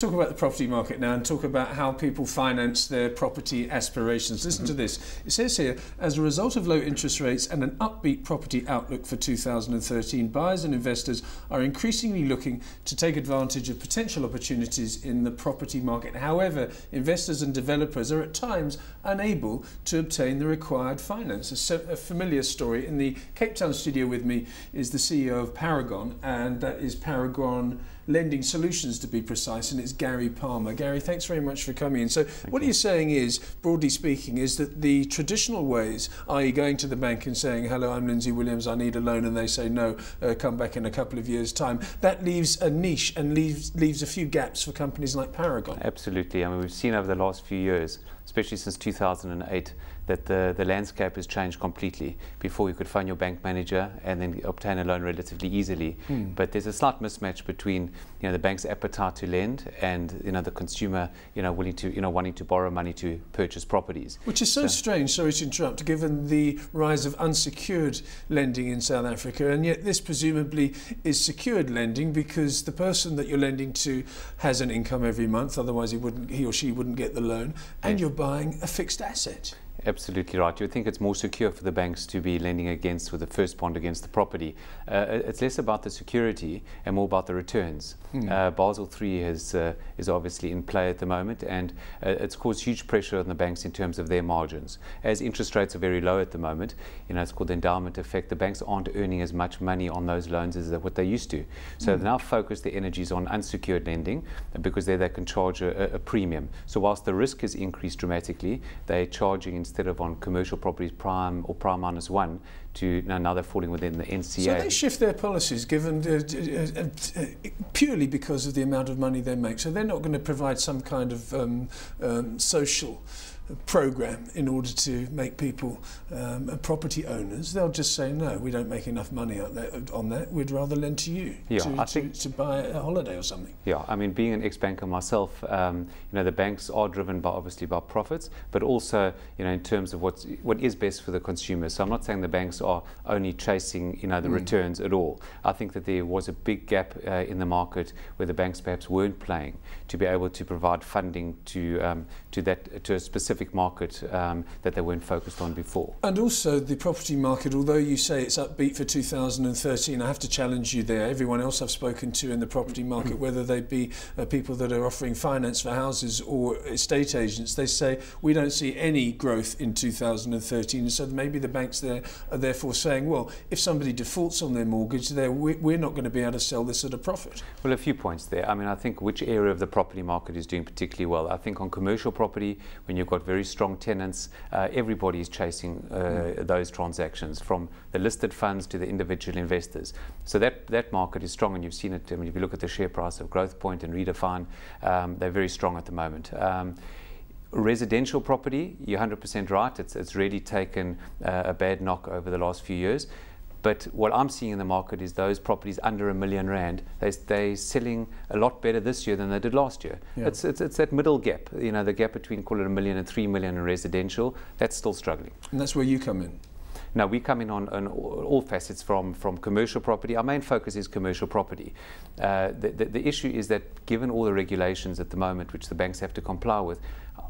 Talk about the property market now and talk about how people finance their property aspirations. Listen to mm-hmm. this. It says here, as a result of low interest rates and an upbeat property outlook for 2013, buyers and investors are increasingly looking to take advantage of potential opportunities in the property market. However, investors and developers are at times unable to obtain the required finance. A, a familiar story. In the Cape Town studio with me is the CEO of Paragon, and that is Paragon Lending Solutions to be precise, and it's Gary Palmer. Gary, thanks very much for coming in. So, Thank what you. you're saying is, broadly speaking, is that the traditional ways, i.e., going to the bank and saying, "Hello, I'm Lindsay Williams, I need a loan," and they say, "No, uh, come back in a couple of years' time," that leaves a niche and leaves leaves a few gaps for companies like Paragon. Absolutely. I mean, we've seen over the last few years, especially since 2008 that the, the landscape has changed completely. Before you could find your bank manager and then obtain a loan relatively easily. Mm. But there's a slight mismatch between you know, the bank's appetite to lend and you know, the consumer you know, willing to, you know, wanting to borrow money to purchase properties. Which is so, so strange, sorry to interrupt, given the rise of unsecured lending in South Africa. And yet this presumably is secured lending because the person that you're lending to has an income every month, otherwise he, wouldn't, he or she wouldn't get the loan, and yes. you're buying a fixed asset. Absolutely right. You would think it's more secure for the banks to be lending against with the first bond against the property. Uh, it's less about the security and more about the returns. Mm. Uh, Basel III has, uh, is obviously in play at the moment, and uh, it's caused huge pressure on the banks in terms of their margins. As interest rates are very low at the moment, you know, it's called the endowment effect. The banks aren't earning as much money on those loans as what they used to. So mm. they now focus their energies on unsecured lending because there they can charge a, a premium. So whilst the risk has increased dramatically, they're charging instead of on commercial properties prime or prime minus one to now they're falling within the NCA. So they shift their policies given uh, uh, uh, purely because of the amount of money they make. So they're not going to provide some kind of um, um, social program in order to make people um, property owners, they'll just say, no, we don't make enough money on that. We'd rather lend to you yeah, to, I think, to, to, buy a holiday or something. Yeah, I mean, being an ex-banker myself, um, you know, the banks are driven by obviously by profits, but also, you know, in terms of what's, what is best for the consumer. So I'm not saying the banks are only chasing, you know, the mm. returns at all. I think that there was a big gap uh, in the market where the banks perhaps weren't playing to be able to provide funding to um, to that to a specific specific market um, that they weren't focused on before. And also the property market, although you say it's upbeat for 2013, I have to challenge you there. Everyone else I've spoken to in the property market, mm. whether they be uh, people that are offering finance for houses or estate agents, they say we don't see any growth in 2013. And So maybe the banks there are therefore saying, well, if somebody defaults on their mortgage, there we're not going to be able to sell this at a profit. Well, a few points there. I mean, I think which area of the property market is doing particularly well. I think on commercial property, when you've got very strong tenants. Uh, everybody is chasing uh, those transactions, from the listed funds to the individual investors. So that, that market is strong, and you've seen it. I mean, if you look at the share price of Growth and Redefine, um, they're very strong at the moment. Um, residential property, you're 100% right. It's, it's really taken uh, a bad knock over the last few years. But what I'm seeing in the market is those properties under a million rand, they, they're selling a lot better this year than they did last year. Yeah. It's, it's, it's that middle gap, you know, the gap between call it a million and three million in residential, that's still struggling. And that's where you come in. Now, we come in on, on all facets from, from commercial property. Our main focus is commercial property. Uh, the, the, the issue is that given all the regulations at the moment, which the banks have to comply with,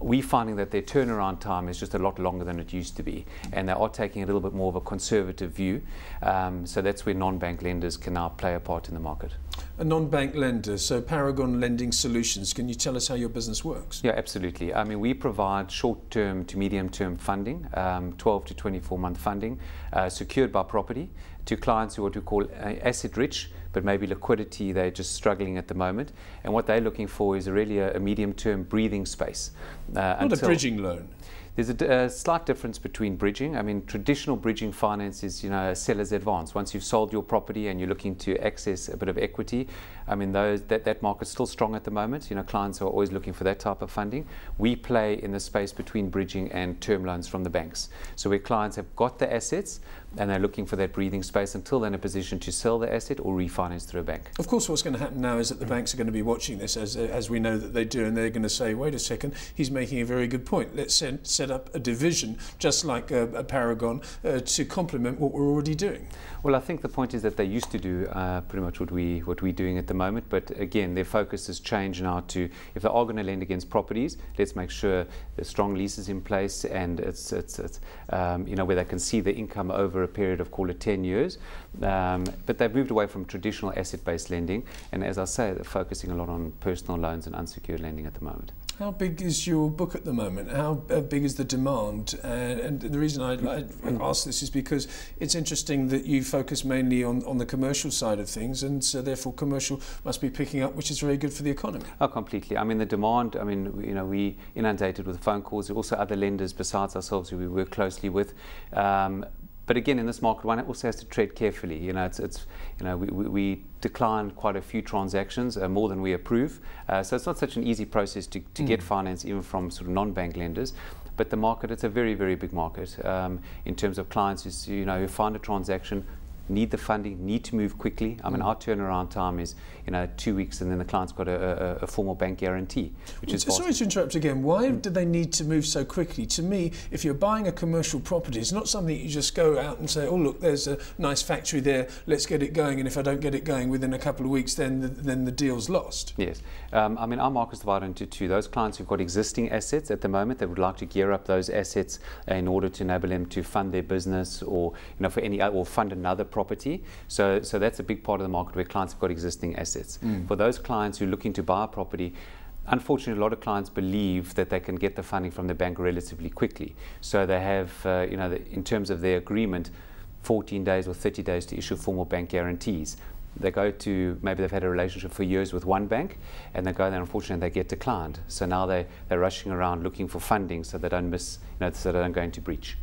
we're finding that their turnaround time is just a lot longer than it used to be, and they are taking a little bit more of a conservative view. Um, so that's where non-bank lenders can now play a part in the market. A non-bank lender, so Paragon Lending Solutions. Can you tell us how your business works? Yeah, absolutely. I mean, we provide short-term to medium-term funding, um, 12 to 24-month funding, uh, secured by property to clients who are what we call uh, asset-rich but maybe liquidity they're just struggling at the moment. And what they're looking for is really a, a medium-term breathing space. Uh, Not a bridging loan. There's a, a, slight difference between bridging. I mean, traditional bridging finance is, you know, a seller's advance. Once you've sold your property and you're looking to access a bit of equity, I mean, those, that, that market's still strong at the moment. You know, clients are always looking for that type of funding. We play in the space between bridging and term loans from the banks. So where clients have got the assets, and they're looking for that breathing space until they're in a position to sell the asset or refinance through a bank. Of course, what's going to happen now is that the banks are going to be watching this, as, as we know that they do, and they're going to say, wait a second, he's making a very good point. Let's set, set up a division, just like a, a Paragon, uh, to complement what we're already doing. Well, I think the point is that they used to do uh, pretty much what, we, what we're doing at the moment, but again, their focus has changed now to if they are going to lend against properties, let's make sure there's strong leases in place and it's, it's, it's um, you know, where they can see the income over a period of, call it 10 years. Um, but they've moved away from traditional asset-based lending, and as I say, they're focusing a lot on personal loans and unsecured lending at the moment. How big is your book at the moment? How big is the demand? Uh, and the reason I, I ask this is because it's interesting that you focus mainly on, on the commercial side of things, and so therefore commercial must be picking up, which is very good for the economy. Oh, completely. I mean, the demand. I mean, you know, we inundated with phone calls. Also, other lenders besides ourselves who we work closely with. Um, but again, in this market, one also has to tread carefully. You know, it's, it's you know, we, we, we declined quite a few transactions, uh, more than we approve. Uh, so it's not such an easy process to, to mm. get finance even from sort of non-bank lenders. But the market, it's a very, very big market um, in terms of clients who, you know, who find a transaction, need the funding, need to move quickly. I mean, mm. our turnaround time is, you know, two weeks, and then the client's got a, a, a formal bank guarantee, which is. Sorry to interrupt again. Why mm. do they need to move so quickly? To me, if you're buying a commercial property, it's not something you just go out and say, "Oh, look, there's a nice factory there. Let's get it going." And if I don't get it going within a couple of weeks, then the, then the deal's lost. Yes, um, I mean, our market's divided into two. Those clients who've got existing assets at the moment, they would like to gear up those assets in order to enable them to fund their business or, you know, for any or fund another property property. So, so that's a big part of the market where clients have got existing assets. Mm. For those clients who are looking to buy a property, unfortunately, a lot of clients believe that they can get the funding from the bank relatively quickly. So they have, uh, you know, the, in terms of their agreement, 14 days or 30 days to issue formal bank guarantees. They go to maybe they've had a relationship for years with one bank, and they go there. Unfortunately, they get declined. So now they they're rushing around looking for funding so they don't miss, you know, so they don't go into breach.